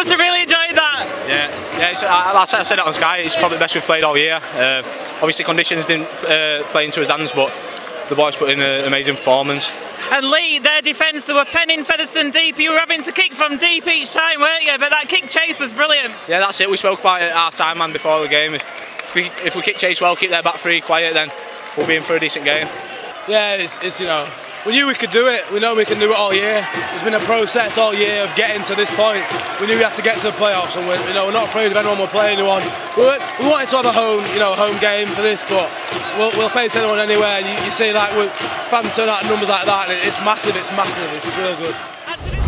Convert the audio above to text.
must have really enjoyed that. Yeah, yeah. It's, I, I said it on Sky. It's probably the best we've played all year. Uh, obviously, conditions didn't uh, play into his hands, but the boys put in an amazing performance. And Leigh, their defence, they were penning Featherstone deep. You were having to kick from deep each time, weren't you? But that kick chase was brilliant. Yeah, that's it. We spoke about it at half time and before the game. If we, if we kick chase well, keep their back three quiet, then we'll be in for a decent game. Yeah, it's, it's you know, we knew we could do it. We know we can do it all year. It's been a process all year of getting to this point. We knew we had to get to the playoffs, and we're, you know, we're not afraid of anyone we're playing anyone. We, we wanted to have a home, you know, home game for this, but we'll, we'll face anyone anywhere. And you, you see, like, fans turn out numbers like that, it's massive. It's massive. It's real good.